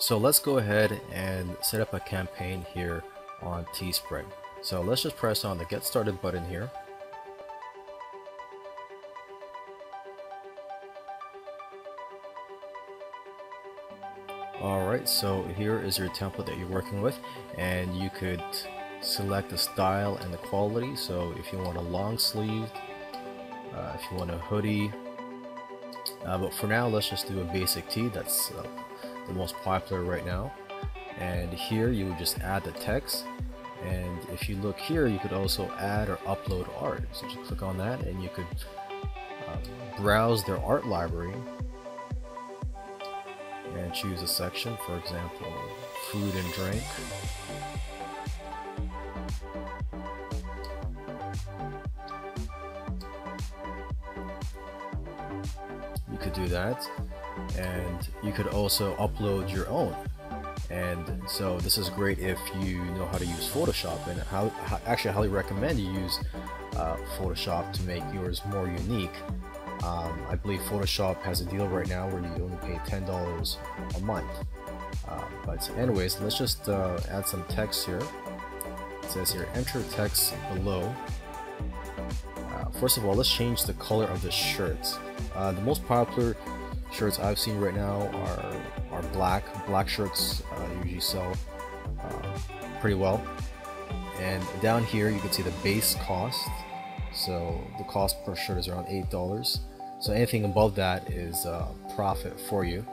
So let's go ahead and set up a campaign here on Teespring. So let's just press on the get started button here. Alright, so here is your template that you're working with and you could select the style and the quality. So if you want a long sleeve, uh, if you want a hoodie, uh, but for now let's just do a basic tee. That's uh, the most popular right now. And here you would just add the text and if you look here you could also add or upload art. So just click on that and you could um, browse their art library and choose a section, for example, food and drink. You could do that, and you could also upload your own. And so this is great if you know how to use Photoshop, and how, how actually I highly recommend you use uh, Photoshop to make yours more unique um, I believe Photoshop has a deal right now where you only pay $10 a month. Uh, but anyways, let's just uh, add some text here. It says here, enter text below. Uh, first of all, let's change the color of the shirts. Uh, the most popular shirts I've seen right now are, are black. Black shirts uh, usually sell uh, pretty well. And down here, you can see the base cost. So the cost per shirt is around $8. So anything above that is uh, profit for you.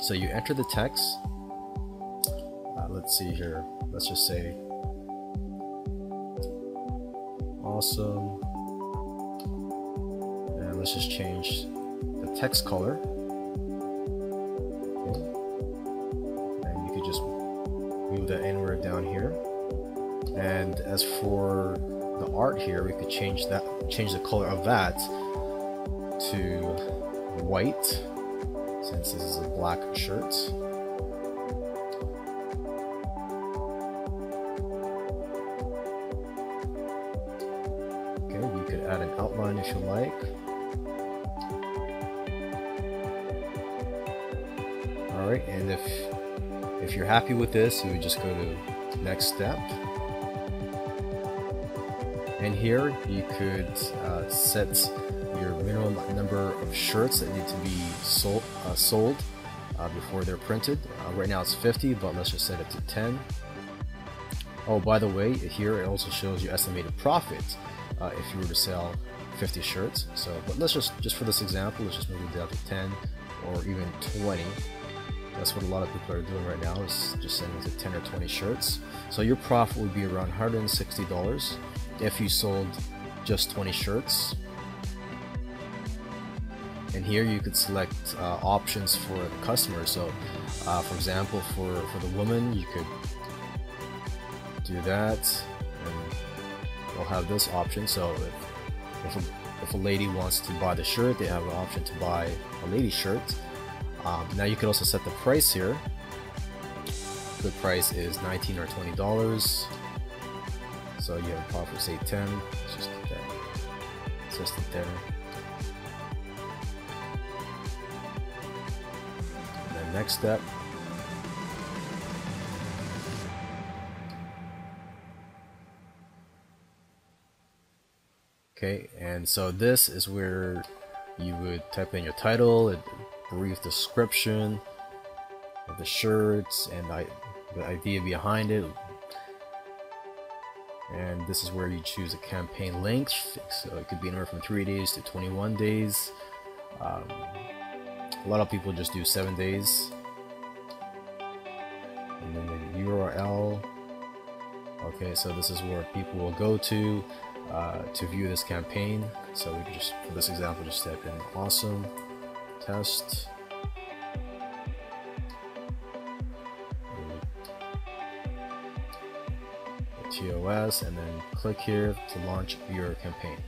So you enter the text. Uh, let's see here. Let's just say awesome. And let's just change text color. And you could just move that inward down here. And as for the art here, we could change that, change the color of that to white since this is a black shirt. Okay, you could add an outline if you like. Alright, and if if you're happy with this, you would just go to next step. And here you could uh, set your minimum number of shirts that need to be sold, uh, sold uh, before they're printed. Uh, right now it's 50, but let's just set it to 10. Oh, by the way, here it also shows your estimated profit uh, if you were to sell 50 shirts. So, but let's just, just for this example, let's just move it down to 10 or even 20. That's what a lot of people are doing right now is just sending to 10 or 20 shirts. So your profit would be around $160 if you sold just 20 shirts. And here you could select uh, options for the customer. So uh, for example for for the woman you could do that and they'll have this option. So if if a, if a lady wants to buy the shirt they have an option to buy a lady shirt um, now you can also set the price here. The price is 19 or 20 dollars. So you have a profit say 10 let's just get that there next step. Okay, and so this is where you would type in your title, brief description of the shirts and the idea behind it. And this is where you choose a campaign length. So it could be anywhere from 3 days to 21 days. Um, a lot of people just do seven days. And then the URL. Okay, so this is where people will go to uh, to view this campaign. So we can just, for this example, just type in awesome test. TOS and then click here to launch your campaign.